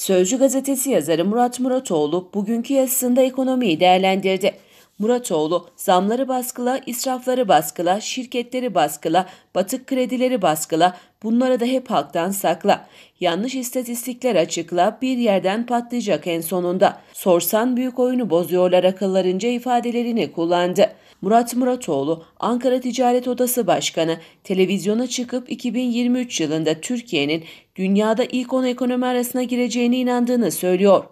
Sözcü gazetesi yazarı Murat Muratoğlu bugünkü yazısında ekonomiyi değerlendirdi. Muratoğlu, zamları baskıla, israfları baskıla, şirketleri baskıla, batık kredileri baskıla, bunları da hep halktan sakla. Yanlış istatistikler açıkla, bir yerden patlayacak en sonunda. Sorsan büyük oyunu bozuyorlar akıllarınca ifadelerini kullandı. Murat Muratoğlu, Ankara Ticaret Odası Başkanı, televizyona çıkıp 2023 yılında Türkiye'nin dünyada ilk 10 ekonomi arasına gireceğine inandığını söylüyor.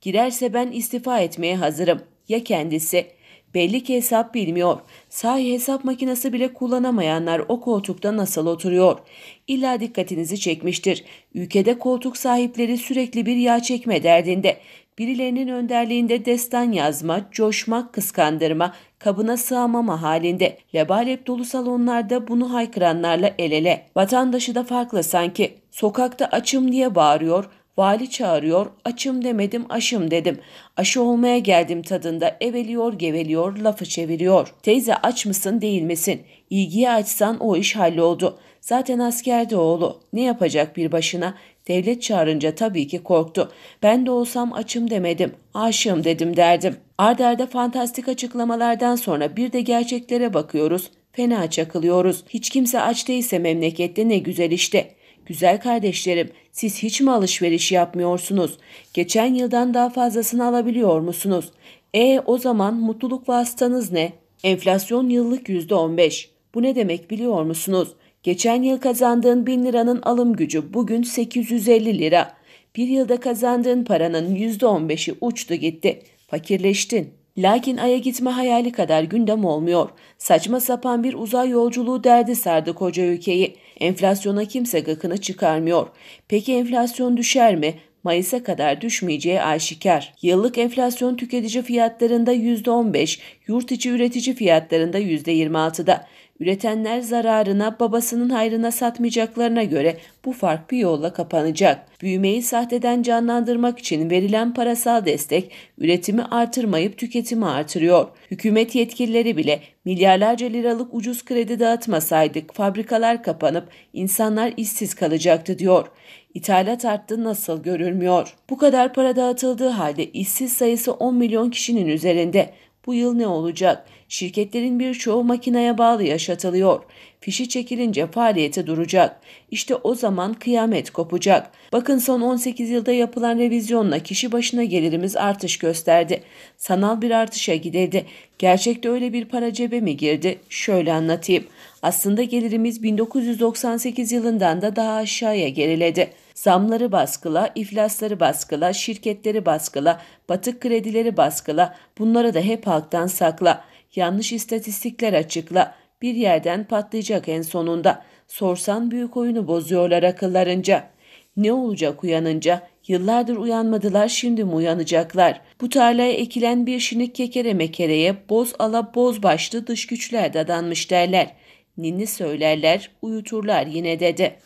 Girerse ben istifa etmeye hazırım. Ya kendisi? Belli ki hesap bilmiyor. Sahi hesap makinesi bile kullanamayanlar o koltukta nasıl oturuyor? İlla dikkatinizi çekmiştir. Ülkede koltuk sahipleri sürekli bir yağ çekme derdinde. Birilerinin önderliğinde destan yazma, coşmak, kıskandırma, kabına sığamama halinde. Lebalep dolu salonlarda bunu haykıranlarla el ele. Vatandaşı da farklı sanki. Sokakta açım diye bağırıyor, Vali çağırıyor, açım demedim aşım dedim. Aşı olmaya geldim tadında eveliyor geveliyor lafı çeviriyor. Teyze aç mısın değil misin? İlgiyi açsan o iş halloldu. Zaten askerde oğlu. Ne yapacak bir başına? Devlet çağırınca tabii ki korktu. Ben de olsam açım demedim, aşığım dedim derdim. Ardarda fantastik açıklamalardan sonra bir de gerçeklere bakıyoruz. Fena çakılıyoruz. Hiç kimse aç değilse memlekette ne güzel işte. Güzel kardeşlerim, siz hiç mi alışveriş yapmıyorsunuz? Geçen yıldan daha fazlasını alabiliyor musunuz? E o zaman mutluluk vasıtanız ne? Enflasyon yıllık %15. Bu ne demek biliyor musunuz? Geçen yıl kazandığın 1000 liranın alım gücü bugün 850 lira. Bir yılda kazandığın paranın %15'i uçtu gitti. Fakirleştin. Lakin Ay'a gitme hayali kadar gündem olmuyor. Saçma sapan bir uzay yolculuğu derdi sardı koca ülkeyi. Enflasyona kimse gıkını çıkarmıyor. Peki enflasyon düşer mi? Mayıs'a kadar düşmeyeceği aşikar. Yıllık enflasyon tüketici fiyatlarında %15, yurt içi üretici fiyatlarında %26'da. Üretenler zararına, babasının hayrına satmayacaklarına göre bu fark bir yolla kapanacak. Büyümeyi sahteden canlandırmak için verilen parasal destek üretimi artırmayıp tüketimi artırıyor. Hükümet yetkilileri bile milyarlarca liralık ucuz kredi dağıtmasaydık fabrikalar kapanıp insanlar işsiz kalacaktı diyor. İthalat arttı nasıl görülmüyor. Bu kadar para dağıtıldığı halde işsiz sayısı 10 milyon kişinin üzerinde. Bu yıl ne olacak? Şirketlerin birçoğu makineye bağlı yaşatılıyor. Fişi çekilince faaliyete duracak. İşte o zaman kıyamet kopacak. Bakın son 18 yılda yapılan revizyonla kişi başına gelirimiz artış gösterdi. Sanal bir artışa gidildi. Gerçekte öyle bir para cebe mi girdi? Şöyle anlatayım. Aslında gelirimiz 1998 yılından da daha aşağıya geriledi. Zamları baskıla, iflasları baskıla, şirketleri baskıla, batık kredileri baskıla, bunları da hep halktan sakla. Yanlış istatistikler açıkla. Bir yerden patlayacak en sonunda. Sorsan büyük oyunu bozuyorlar akıllarınca. Ne olacak uyanınca? Yıllardır uyanmadılar şimdi mi uyanacaklar? Bu tarlaya ekilen bir şinik kekere mekereye boz ala boz başlı dış güçler dadanmış derler. Ninni söylerler, uyuturlar yine dedi.